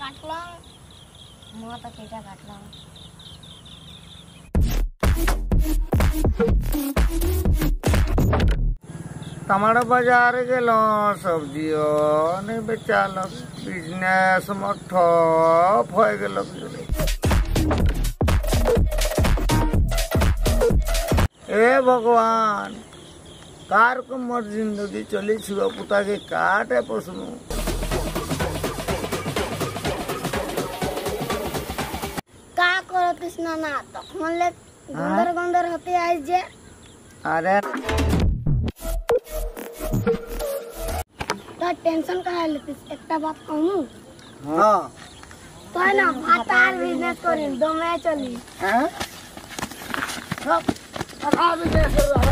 কাটলাম কাটলাম टमाटर बाज़ार गलो सब्जियो ने बेचाल बिज़नेस मठ ठप हो गल ए भगवान। कार को मोर ज़िंदगी चली छुआ पुता के काटे पोसनु। का करतिस ना ना तখন ले गंदर गंदर होते आई जे। अरे। तो टेंशन काहे लेतिस? एकटा बात कहूँ? हाँ। तो है ना भातार बिज़नेस करी दो मैं चली। हैं? सब, अब बिज़नेस कर रहा है।